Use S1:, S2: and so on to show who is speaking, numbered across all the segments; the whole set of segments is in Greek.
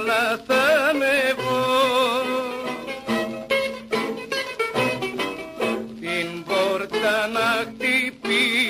S1: καλά θα με βγω. Την πόρτα να χτυπήσω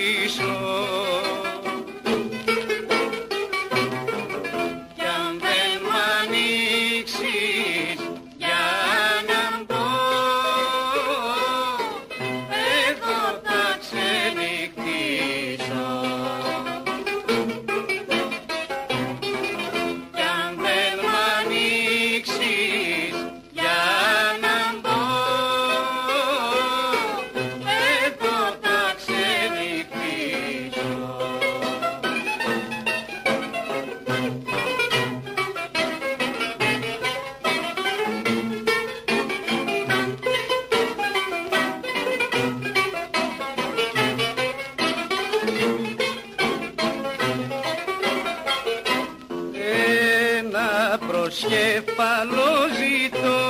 S1: Ένα προσκεφαλό ζητώ.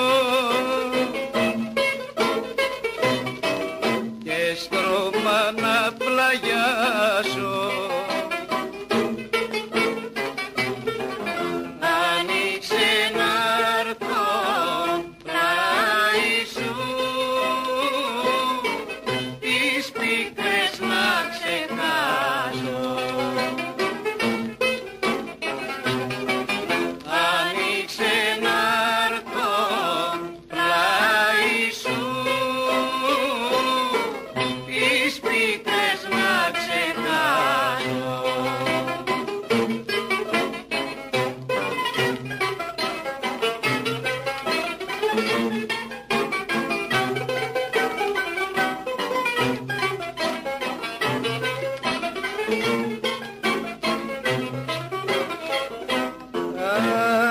S1: Και στρώμα να πλαγιάσω.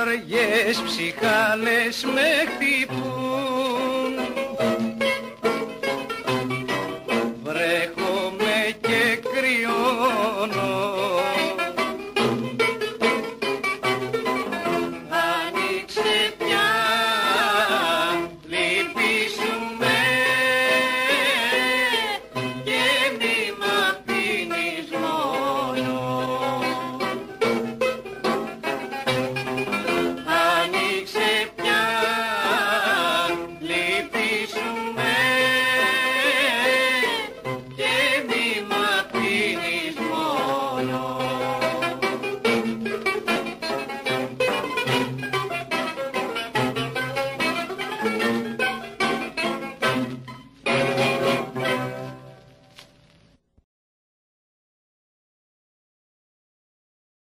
S1: Αργές ψυχάλες με χτυπήσουν Oh no.